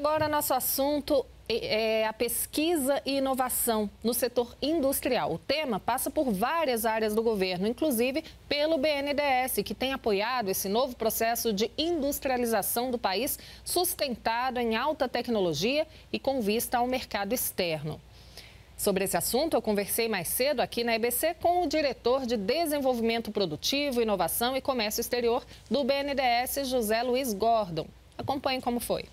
Agora, nosso assunto é a pesquisa e inovação no setor industrial. O tema passa por várias áreas do governo, inclusive pelo BNDES, que tem apoiado esse novo processo de industrialização do país, sustentado em alta tecnologia e com vista ao mercado externo. Sobre esse assunto, eu conversei mais cedo aqui na EBC com o diretor de Desenvolvimento Produtivo, Inovação e Comércio Exterior do BNDES, José Luiz Gordon. Acompanhe como foi.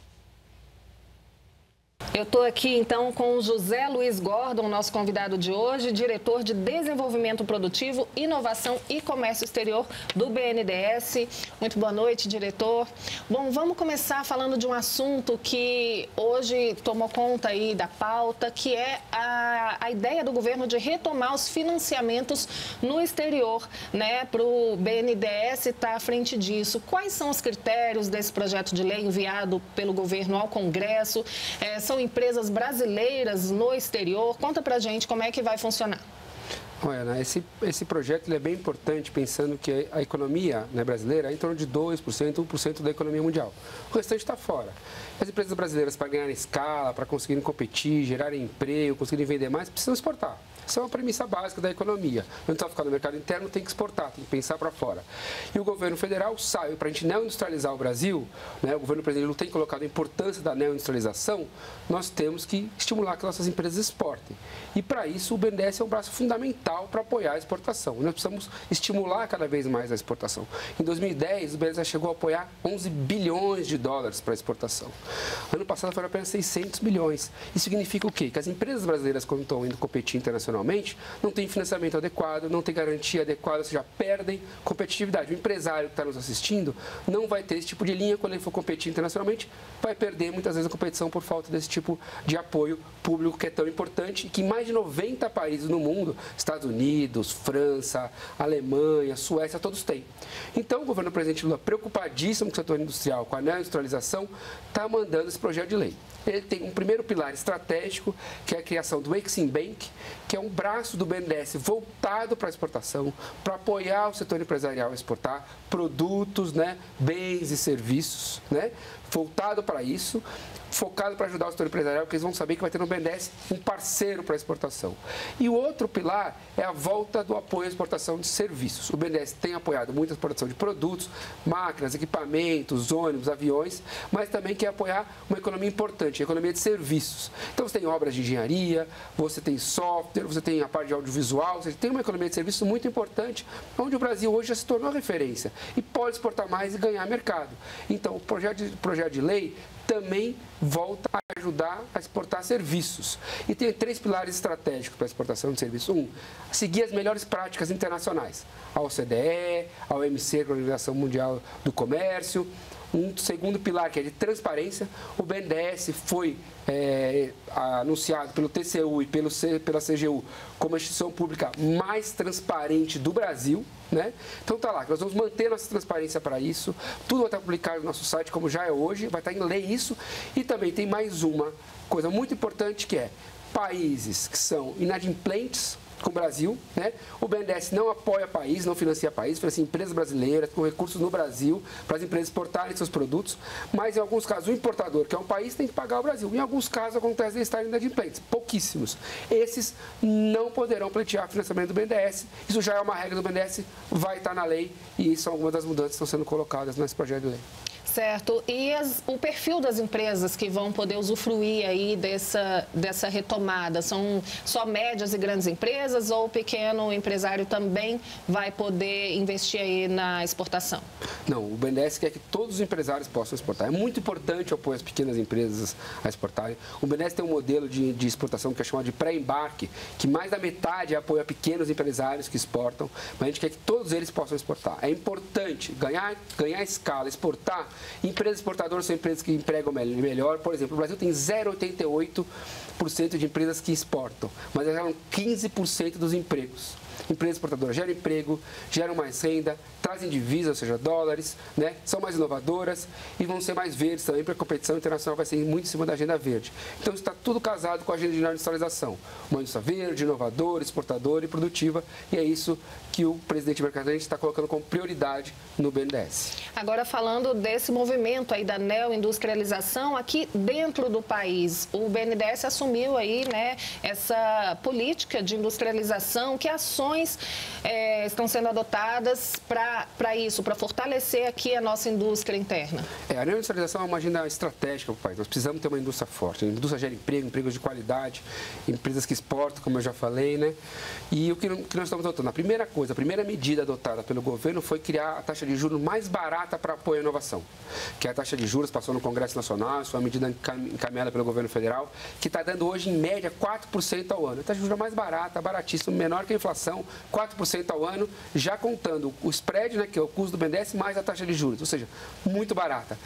Eu estou aqui então com o José Luiz Gordon, nosso convidado de hoje, diretor de Desenvolvimento Produtivo, Inovação e Comércio Exterior do BNDES. Muito boa noite, diretor. Bom, vamos começar falando de um assunto que hoje tomou conta aí da pauta, que é a, a ideia do governo de retomar os financiamentos no exterior, né? Para o BNDES estar tá à frente disso. Quais são os critérios desse projeto de lei enviado pelo governo ao Congresso? É, são empresas brasileiras no exterior. Conta pra gente como é que vai funcionar. Olha, esse, esse projeto é bem importante, pensando que a economia né, brasileira é em torno de 2%, 1% da economia mundial. O restante está fora. As empresas brasileiras, para ganhar escala, para conseguirem competir, gerarem emprego, conseguirem vender mais, precisam exportar. Isso é uma premissa básica da economia. Não está ficando no mercado interno, tem que exportar, tem que pensar para fora. E o governo federal sabe, para a gente neoindustrializar o Brasil, né, o governo brasileiro tem colocado a importância da neoindustrialização, nós temos que estimular que nossas empresas exportem. E para isso o BNDES é um braço fundamental para apoiar a exportação. Nós precisamos estimular cada vez mais a exportação. Em 2010, o BNDES chegou a apoiar 11 bilhões de dólares para exportação. Ano passado foram apenas 600 bilhões. Isso significa o quê? Que as empresas brasileiras, quando estão indo competir internacionalmente, internacionalmente, não tem financiamento adequado, não tem garantia adequada, ou seja, perdem competitividade. O empresário que está nos assistindo não vai ter esse tipo de linha quando ele for competir internacionalmente, vai perder muitas vezes a competição por falta desse tipo de apoio público que é tão importante e que mais de 90 países no mundo, Estados Unidos, França, Alemanha, Suécia, todos têm. Então, o governo do presidente Lula, preocupadíssimo com o setor industrial, com a neoindustrialização, está mandando esse projeto de lei. Ele tem um primeiro pilar estratégico, que é a criação do Exim Bank, que é um braço do BNDES voltado para a exportação, para apoiar o setor empresarial a exportar produtos, né, bens e serviços, né, voltado para isso focado para ajudar o setor empresarial, porque eles vão saber que vai ter no BNDES um parceiro para a exportação. E o outro pilar é a volta do apoio à exportação de serviços. O BNDES tem apoiado muito a exportação de produtos, máquinas, equipamentos, ônibus, aviões, mas também quer apoiar uma economia importante, a economia de serviços. Então você tem obras de engenharia, você tem software, você tem a parte de audiovisual, você tem uma economia de serviços muito importante, onde o Brasil hoje já se tornou referência e pode exportar mais e ganhar mercado. Então, o projeto de, projeto de lei também volta a ajudar a exportar serviços. E tem três pilares estratégicos para a exportação de serviços. Um, seguir as melhores práticas internacionais, a OCDE, a OMC, a Organização Mundial do Comércio. Um segundo pilar, que é de transparência. O BNDES foi é, anunciado pelo TCU e pelo, pela CGU como a instituição pública mais transparente do Brasil. Né? Então tá lá, nós vamos manter nossa transparência para isso. Tudo vai estar publicado no nosso site, como já é hoje, vai estar em lei isso. E também tem mais uma coisa muito importante que é países que são inadimplentes com o Brasil. Né? O BNDES não apoia país, não financia país, financia empresas brasileiras com recursos no Brasil para as empresas exportarem seus produtos. Mas em alguns casos, o importador, que é um país, tem que pagar o Brasil. Em alguns casos, acontece de estarem inadimplentes, pouquíssimos. Esses não poderão pleitear financiamento do BNDES. Isso já é uma regra do BNDES, vai estar na lei e são algumas das mudanças que estão sendo colocadas nesse projeto de lei. Certo. E as, o perfil das empresas que vão poder usufruir aí dessa, dessa retomada? São só médias e grandes empresas ou o pequeno empresário também vai poder investir aí na exportação? Não, o BNDES quer que todos os empresários possam exportar. É muito importante o apoio às pequenas empresas a exportarem. O BNDES tem um modelo de, de exportação que é chamado de pré-embarque, que mais da metade é apoio a pequenos empresários que exportam, mas a gente quer que todos eles possam exportar. É importante ganhar, ganhar escala, exportar Empresas exportadoras são empresas que empregam melhor. Por exemplo, o Brasil tem 0,88% de empresas que exportam, mas elas geram 15% dos empregos. Empresas exportadoras geram emprego, geram mais renda, trazem divisas, ou seja, dólares, né? são mais inovadoras e vão ser mais verdes também, porque a competição internacional vai ser muito em cima da agenda verde. Então, está tudo casado com a agenda de industrialização. Uma indústria verde, inovadora, exportadora e produtiva, e é isso que o presidente Mercadante está colocando como prioridade no BNDES. Agora, falando desse movimento aí da neoindustrialização aqui dentro do país, o BNDES assumiu aí, né, essa política de industrialização, que ações é, estão sendo adotadas para isso, para fortalecer aqui a nossa indústria interna? É, a neoindustrialização é uma agenda estratégica para o país. Nós precisamos ter uma indústria forte. A indústria gera emprego, empregos de qualidade, empresas que exportam, como eu já falei, né? E o que, que nós estamos adotando? A primeira coisa, a primeira medida adotada pelo governo foi criar a taxa de juros mais barata para apoio à inovação, que é a taxa de juros passou no Congresso Nacional, isso é uma medida encaminhada pelo governo federal, que está dando hoje, em média, 4% ao ano. A taxa de juros mais barata, baratíssima, menor que a inflação, 4% ao ano, já contando o spread, né, que é o custo do BNDES, mais a taxa de juros, ou seja, muito barata.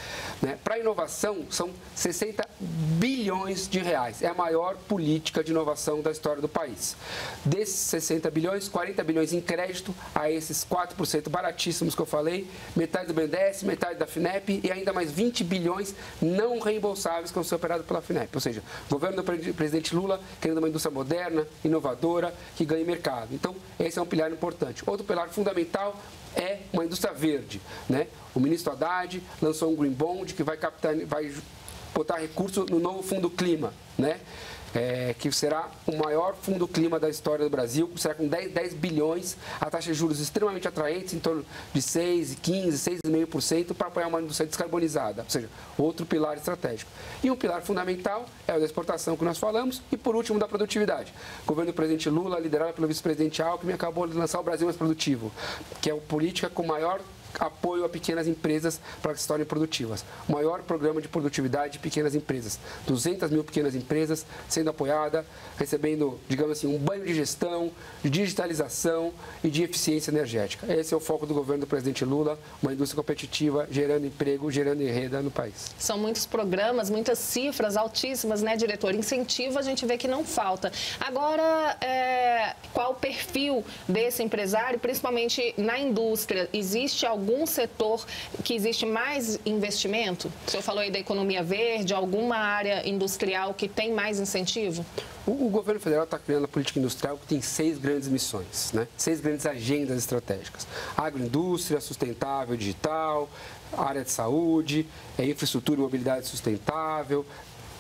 Né? Para inovação, são 60 bilhões de reais. É a maior política de inovação da história do país. Desses 60 bilhões, 40 bilhões em crédito a esses 4% baratíssimos que eu falei, metade do BNDES, metade da FINEP e ainda mais 20 bilhões não reembolsáveis que vão ser operados pela FINEP. Ou seja, governo do presidente Lula querendo uma indústria moderna, inovadora, que ganhe mercado. Então, esse é um pilar importante. Outro pilar fundamental é uma indústria verde. Né? O ministro Haddad lançou um Green Bond que vai, captar, vai botar recurso no novo Fundo Clima. Né? é, que será o maior fundo clima da história do Brasil, será com 10, 10 bilhões, a taxa de juros extremamente atraente, em torno de 6, 15, 6,5% para apoiar uma indústria descarbonizada, ou seja, outro pilar estratégico. E um pilar fundamental é o da exportação que nós falamos e, por último, da produtividade. O governo do presidente Lula, liderado pelo vice-presidente Alckmin, acabou de lançar o Brasil Mais Produtivo, que é a política com maior apoio a pequenas empresas para que se tornem produtivas. O maior programa de produtividade de pequenas empresas. 200 mil pequenas empresas sendo apoiada, recebendo, digamos assim, um banho de gestão, de digitalização e de eficiência energética. Esse é o foco do governo do presidente Lula, uma indústria competitiva, gerando emprego, gerando renda no país. São muitos programas, muitas cifras altíssimas, né, diretor? Incentivo a gente vê que não falta. Agora, é, qual o perfil desse empresário, principalmente na indústria? Existe algum algum setor que existe mais investimento? O senhor falou aí da economia verde, alguma área industrial que tem mais incentivo? O, o governo federal está criando a política industrial que tem seis grandes missões, né? seis grandes agendas estratégicas. Agroindústria, sustentável, digital, área de saúde, é, infraestrutura e mobilidade sustentável,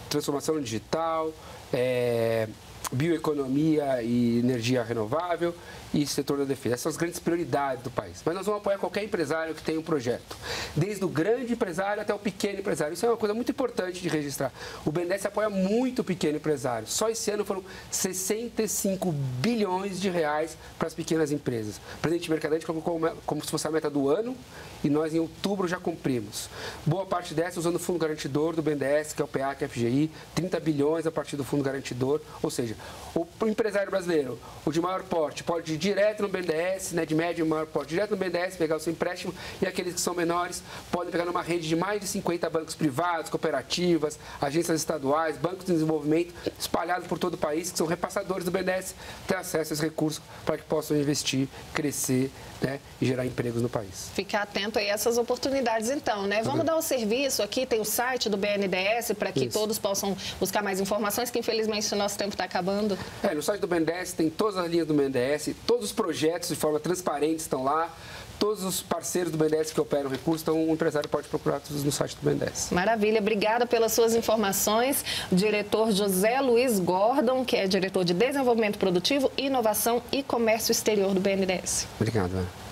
transformação digital, é, bioeconomia e energia renovável e setor da defesa. Essas são as grandes prioridades do país. Mas nós vamos apoiar qualquer empresário que tenha um projeto, desde o grande empresário até o pequeno empresário. Isso é uma coisa muito importante de registrar. O BNDES apoia muito o pequeno empresário. Só esse ano foram 65 bilhões de reais para as pequenas empresas. O presidente Mercadante colocou como se fosse a meta do ano e nós em outubro já cumprimos. Boa parte dessa usando o fundo garantidor do BNDES, que é o PA, que é FGI, 30 bilhões a partir do fundo garantidor. Ou seja, o empresário brasileiro, o de maior porte, pode ir direto no BNDES, né, de médio e maior porte, direto no BNDES, pegar o seu empréstimo, e aqueles que são menores podem pegar numa rede de mais de 50 bancos privados, cooperativas, agências estaduais, bancos de desenvolvimento, espalhados por todo o país, que são repassadores do BNDES, ter acesso a esses recursos para que possam investir, crescer né, e gerar empregos no país. Ficar atento a essas oportunidades, então, né? Vamos dar o um serviço aqui, tem o site do BNDES para que Isso. todos possam buscar mais informações, que infelizmente o nosso tempo está acabando. É, no site do BNDES tem todas as linhas do BNDES, todos os projetos de forma transparente estão lá todos os parceiros do BNDES que operam recursos, então o empresário pode procurar todos no site do BNDES. Maravilha, obrigada pelas suas informações. Diretor José Luiz Gordon, que é diretor de Desenvolvimento Produtivo, Inovação e Comércio Exterior do BNDES. Obrigado, Ana.